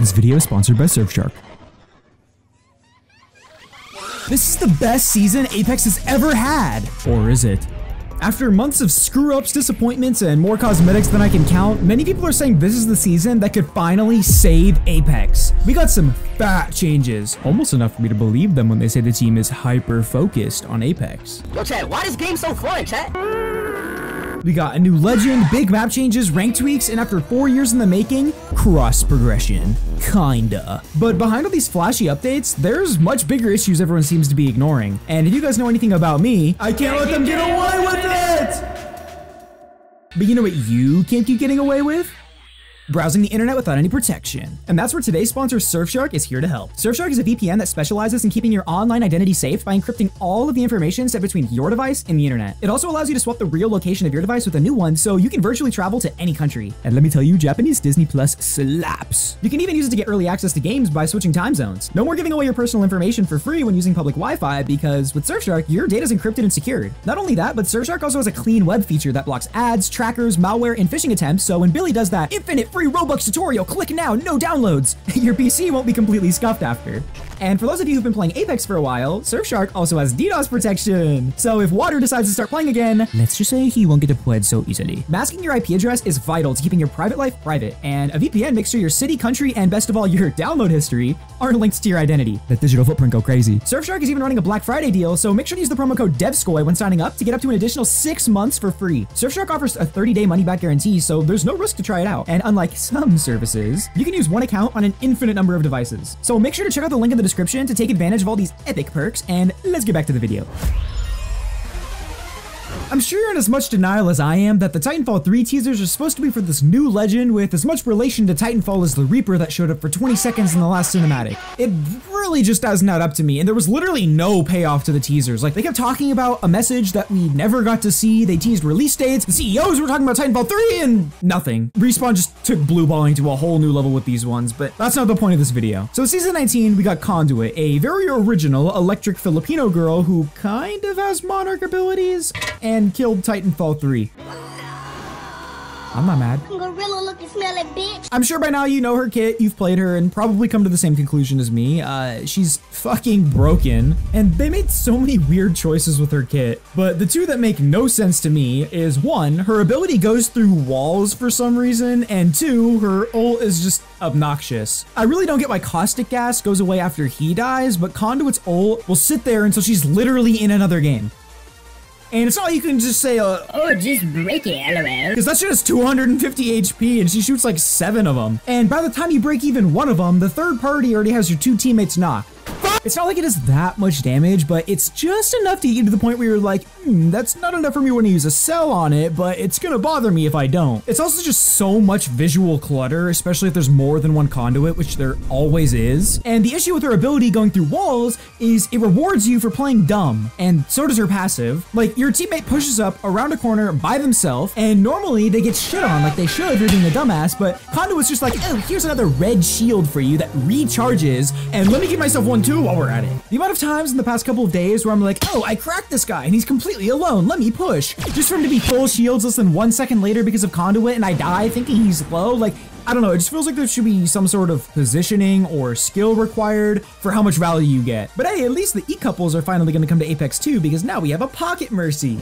This video is sponsored by Surfshark. This is the best season Apex has ever had. Or is it? After months of screw-ups, disappointments, and more cosmetics than I can count, many people are saying this is the season that could finally save Apex. We got some fat changes, almost enough for me to believe them when they say the team is hyper-focused on Apex. Yo, Chad, why this game so fun, Chad? We got a new legend, big map changes, rank tweaks, and after four years in the making, cross progression. Kinda. But behind all these flashy updates, there's much bigger issues everyone seems to be ignoring. And if you guys know anything about me, I can't let them get away with it! But you know what you can't keep getting away with? Browsing the internet without any protection. And that's where today's sponsor Surfshark is here to help. Surfshark is a VPN that specializes in keeping your online identity safe by encrypting all of the information set between your device and the internet. It also allows you to swap the real location of your device with a new one so you can virtually travel to any country. And let me tell you, Japanese Disney Plus slaps. You can even use it to get early access to games by switching time zones. No more giving away your personal information for free when using public Wi-Fi because with Surfshark, your data is encrypted and secured. Not only that, but Surfshark also has a clean web feature that blocks ads, trackers, malware, and phishing attempts, so when Billy does that infinite free Robux tutorial click now, no downloads. Your PC won't be completely scuffed after. And for those of you who've been playing Apex for a while, Surfshark also has DDoS protection. So if Water decides to start playing again, let's just say he won't get deployed so easily. Masking your IP address is vital to keeping your private life private, and a VPN makes sure your city, country, and best of all, your download history aren't linked to your identity. That digital footprint go crazy. Surfshark is even running a Black Friday deal, so make sure to use the promo code DEVSKOI when signing up to get up to an additional six months for free. Surfshark offers a 30-day money-back guarantee, so there's no risk to try it out. And unlike some services, you can use one account on an infinite number of devices. So make sure to check out the link in the description to take advantage of all these epic perks, and let's get back to the video. I'm sure you're in as much denial as I am that the Titanfall 3 teasers are supposed to be for this new legend with as much relation to Titanfall as the Reaper that showed up for 20 seconds in the last cinematic. It really just doesn't up to me, and there was literally no payoff to the teasers. Like, they kept talking about a message that we never got to see, they teased release dates, the CEOs were talking about Titanfall 3, and nothing. Respawn just took blue balling to a whole new level with these ones, but that's not the point of this video. So Season 19, we got Conduit, a very original electric Filipino girl who kind of has Monarch abilities, and killed Titanfall 3. I'm not mad. Gorilla looking bitch. I'm sure by now you know her kit, you've played her, and probably come to the same conclusion as me. Uh, she's fucking broken. And they made so many weird choices with her kit, but the two that make no sense to me is one, her ability goes through walls for some reason, and two, her ult is just obnoxious. I really don't get why Caustic Gas goes away after he dies, but Conduit's ult will sit there until she's literally in another game. And it's not like you can just say, uh, oh, just break it, lol. Because that shit has 250 HP and she shoots like seven of them. And by the time you break even one of them, the third party already has your two teammates knocked. It's not like it does that much damage, but it's just enough to get you to the point where you're like, hmm, that's not enough for me when I use a cell on it, but it's gonna bother me if I don't. It's also just so much visual clutter, especially if there's more than one conduit, which there always is. And the issue with her ability going through walls is it rewards you for playing dumb, and so does her passive. Like, your teammate pushes up around a corner by themselves, and normally they get shit on like they should for being a dumbass, but Conduit's just like, oh, here's another red shield for you that recharges, and let me give myself one too while we're at it. The amount of times in the past couple of days where I'm like, oh, I cracked this guy and he's completely alone. Let me push. Just for him to be full shields less than one second later because of conduit and I die thinking he's low. Like, I don't know, it just feels like there should be some sort of positioning or skill required for how much value you get. But hey, at least the E-couples are finally going to come to Apex 2 because now we have a Pocket Mercy.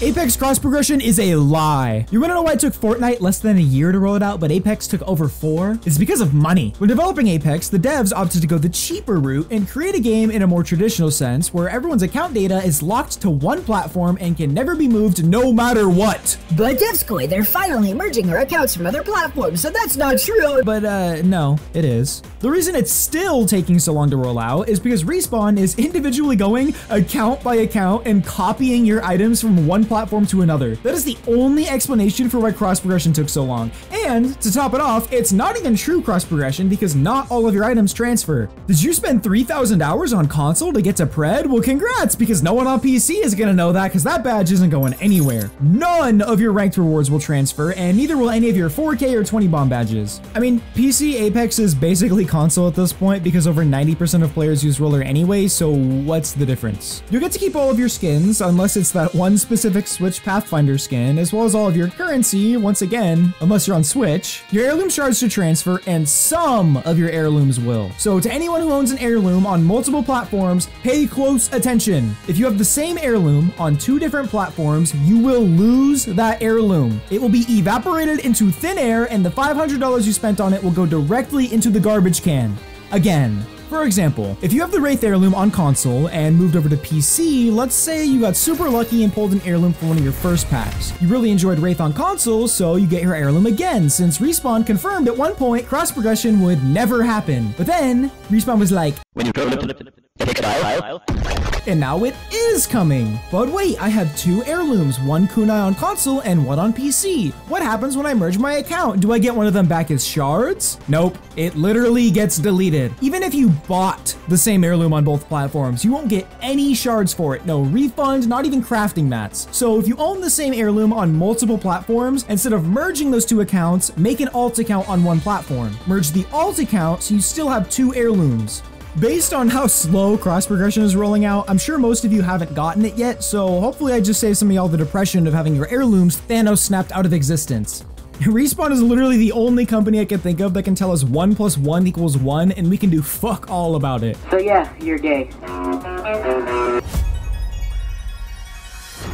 Apex cross progression is a lie. You wanna know why it took Fortnite less than a year to roll it out, but Apex took over four? It's because of money. When developing Apex, the devs opted to go the cheaper route and create a game in a more traditional sense where everyone's account data is locked to one platform and can never be moved no matter what. But Devskoi, they're finally merging our accounts from other platforms, so that's not true. But uh, no, it is. The reason it's still taking so long to roll out is because Respawn is individually going account by account and copying your items from one platform to another. That is the only explanation for why cross progression took so long. And to top it off, it's not even true cross progression because not all of your items transfer. Did you spend 3,000 hours on console to get to Pred? Well, congrats, because no one on PC is gonna know that because that badge isn't going anywhere. None of your ranked rewards will transfer, and neither will any of your 4K or 20 bomb badges. I mean, PC Apex is basically console at this point because over 90% of players use roller anyway, so what's the difference? You get to keep all of your skins unless it's that one specific specific Switch Pathfinder skin, as well as all of your currency, once again, unless you're on Switch, your heirloom shards to transfer, and some of your heirlooms will. So to anyone who owns an heirloom on multiple platforms, pay close attention. If you have the same heirloom on two different platforms, you will lose that heirloom. It will be evaporated into thin air, and the $500 you spent on it will go directly into the garbage can. Again, for example, if you have the Wraith heirloom on console and moved over to PC, let's say you got super lucky and pulled an heirloom for one of your first packs. You really enjoyed Wraith on console, so you get your heirloom again, since Respawn confirmed at one point cross progression would never happen. But then, Respawn was like, When you pick it out, and now it is coming! But wait, I have two heirlooms, one kunai on console and one on PC. What happens when I merge my account? Do I get one of them back as shards? Nope, it literally gets deleted. Even if you bought the same heirloom on both platforms, you won't get any shards for it. No refund, not even crafting mats. So if you own the same heirloom on multiple platforms, instead of merging those two accounts, make an alt account on one platform. Merge the alt account so you still have two heirlooms. Based on how slow cross progression is rolling out, I'm sure most of you haven't gotten it yet, so hopefully I just saved some of y'all the depression of having your heirlooms Thanos snapped out of existence. Respawn is literally the only company I can think of that can tell us 1 plus 1 equals 1 and we can do fuck all about it. So yeah, you're gay.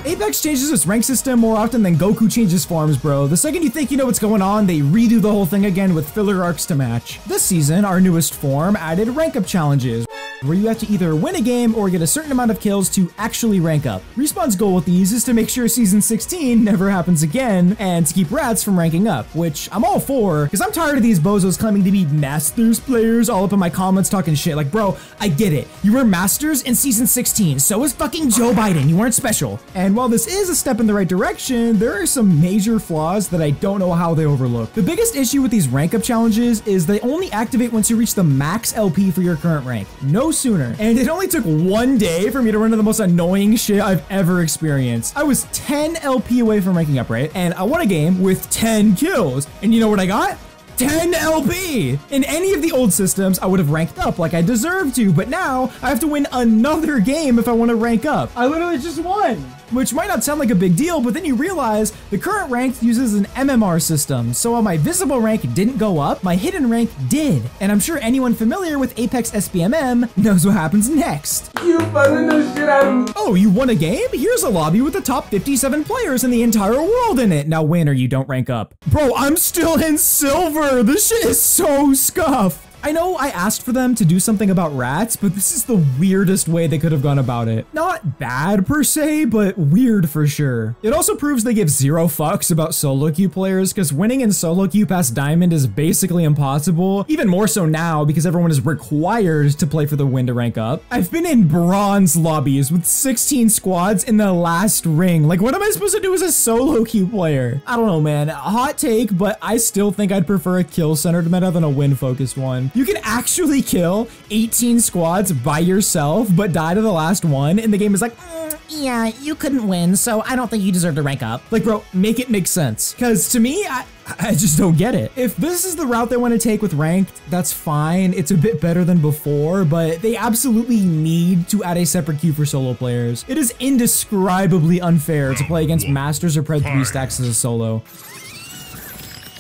Apex changes its rank system more often than Goku changes forms, bro. The second you think you know what's going on, they redo the whole thing again with filler arcs to match. This season, our newest form added rank up challenges where you have to either win a game or get a certain amount of kills to actually rank up. Respawn's goal with these is to make sure Season 16 never happens again, and to keep rats from ranking up, which I'm all for, because I'm tired of these bozos claiming to be Masters players all up in my comments talking shit. Like, bro, I get it. You were Masters in Season 16, so was fucking Joe Biden. You weren't special. And while this is a step in the right direction, there are some major flaws that I don't know how they overlook. The biggest issue with these rank up challenges is they only activate once you reach the max LP for your current rank. No sooner. And it only took one day for me to run into the most annoying shit I've ever experienced. I was 10 LP away from ranking up, right? And I won a game with 10 kills. And you know what I got? 10 LP! In any of the old systems, I would have ranked up like I deserved to, but now I have to win another game if I want to rank up. I literally just won! Which might not sound like a big deal, but then you realize the current rank uses an MMR system, so while my visible rank didn't go up, my hidden rank did. And I'm sure anyone familiar with Apex SBMM knows what happens next. You fucking the shit out of me. Oh, you won a game? Here's a lobby with the top 57 players in the entire world in it. Now win or you don't rank up. Bro, I'm still in silver. This shit is so scuffed. I know I asked for them to do something about rats, but this is the weirdest way they could have gone about it. Not bad per se, but weird for sure. It also proves they give zero fucks about solo queue players, because winning in solo queue past diamond is basically impossible, even more so now because everyone is required to play for the win to rank up. I've been in bronze lobbies with 16 squads in the last ring. Like, what am I supposed to do as a solo queue player? I don't know, man. Hot take, but I still think I'd prefer a kill-centered meta than a win-focused one. You can actually kill 18 squads by yourself, but die to the last one, and the game is like, "Mm, yeah, you couldn't win, so I don't think you deserve to rank up. Like, bro, make it make sense. Because to me, I, I just don't get it. If this is the route they want to take with ranked, that's fine. It's a bit better than before, but they absolutely need to add a separate queue for solo players. It is indescribably unfair to play against Masters or Pred 3 stacks as a solo.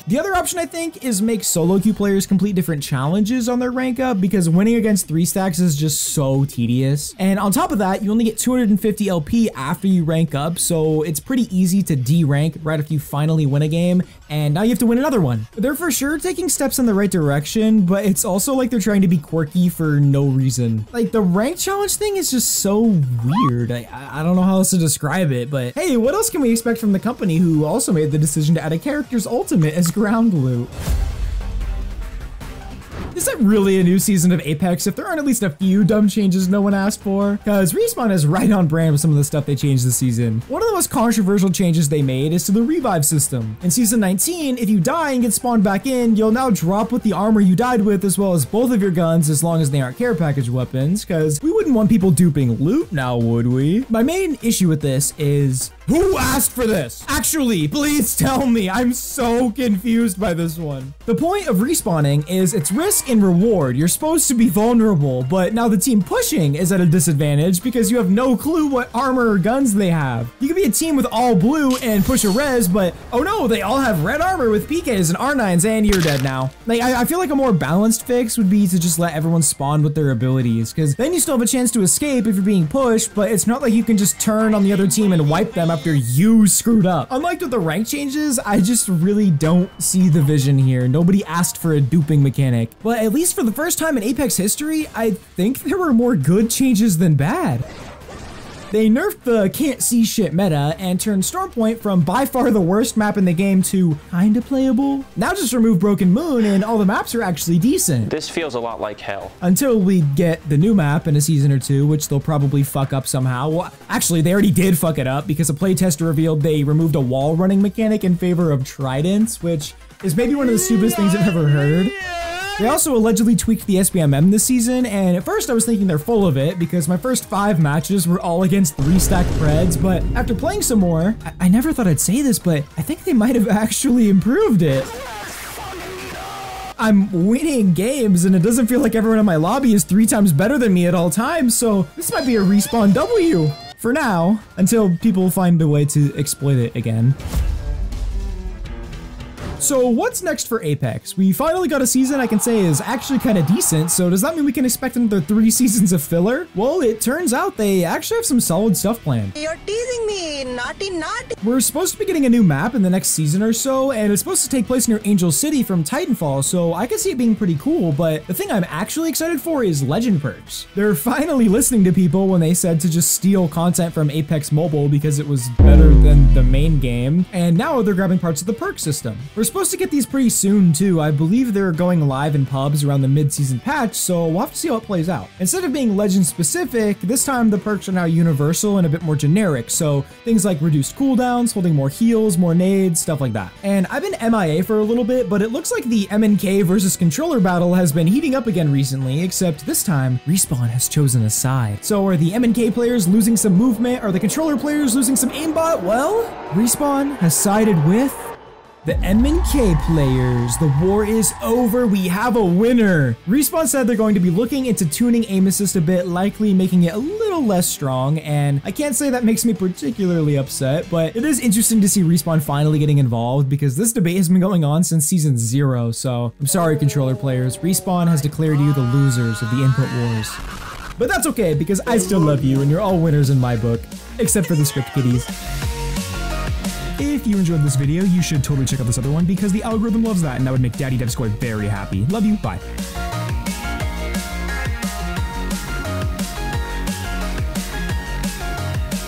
The other option, I think, is make solo queue players complete different challenges on their rank up because winning against three stacks is just so tedious. And on top of that, you only get 250 LP after you rank up, so it's pretty easy to D-rank right after you finally win a game, and now you have to win another one. They're for sure taking steps in the right direction, but it's also like they're trying to be quirky for no reason. Like, the rank challenge thing is just so weird. I, I don't know how else to describe it, but hey, what else can we expect from the company who also made the decision to add a character's ultimate as ground loot. Is it really a new season of Apex if there aren't at least a few dumb changes no one asked for? Because Respawn is right on brand with some of the stuff they changed this season. One of the most controversial changes they made is to the revive system. In Season 19, if you die and get spawned back in, you'll now drop with the armor you died with as well as both of your guns as long as they aren't care package weapons, because we wouldn't want people duping loot now, would we? My main issue with this is Who asked for this? Actually, please tell me. I'm so confused by this one. The point of respawning is it's risk and reward. You're supposed to be vulnerable, but now the team pushing is at a disadvantage because you have no clue what armor or guns they have. You could be a team with all blue and push a res, but oh no, they all have red armor with PKs and R9s and you're dead now. Like, I, I feel like a more balanced fix would be to just let everyone spawn with their abilities because then you still have a chance to escape if you're being pushed, but it's not like you can just turn on the other team and wipe them after you screwed up. Unlike with the rank changes, I just really don't see the vision here. Nobody asked for a duping mechanic. But at least for the first time in Apex history, I think there were more good changes than bad. They nerfed the can't see shit meta and turned Stormpoint from by far the worst map in the game to kinda playable. Now just remove Broken Moon and all the maps are actually decent. This feels a lot like hell. Until we get the new map in a season or two, which they'll probably fuck up somehow. Well, actually, they already did fuck it up because a playtester revealed they removed a wall running mechanic in favor of tridents, which is maybe one of the stupidest things I've ever heard. They also allegedly tweaked the SBMM this season, and at first I was thinking they're full of it because my first five matches were all against three stack Preds, but after playing some more, I, I never thought I'd say this, but I think they might have actually improved it. I'm winning games and it doesn't feel like everyone in my lobby is three times better than me at all times, so this might be a respawn W for now, until people find a way to exploit it again. So what's next for Apex? We finally got a season I can say is actually kind of decent, so does that mean we can expect another three seasons of filler? Well, it turns out they actually have some solid stuff planned. You're teasing me, naughty naughty. We're supposed to be getting a new map in the next season or so, and it's supposed to take place near Angel City from Titanfall, so I can see it being pretty cool, but the thing I'm actually excited for is Legend perks. They're finally listening to people when they said to just steal content from Apex Mobile because it was better than the main game, and now they're grabbing parts of the perk system. We're supposed to get these pretty soon too. I believe they're going live in pubs around the mid-season patch, so we'll have to see how it plays out. Instead of being legend specific, this time the perks are now universal and a bit more generic, so things like reduced cooldowns, holding more heals, more nades, stuff like that. And I've been MIA for a little bit, but it looks like the MNK versus controller battle has been heating up again recently, except this time, Respawn has chosen a side. So are the MNK players losing some movement? Are the controller players losing some aimbot? Well, Respawn has sided with the MNK players, the war is over, we have a winner! Respawn said they're going to be looking into tuning aim assist a bit, likely making it a little less strong, and I can't say that makes me particularly upset, but it is interesting to see Respawn finally getting involved because this debate has been going on since season zero, so I'm sorry controller players, Respawn has declared you the losers of the input wars. But that's okay because I still love you and you're all winners in my book, except for the script kiddies. If you enjoyed this video, you should totally check out this other one because the algorithm loves that and that would make Daddy Devskoi very happy. Love you, bye.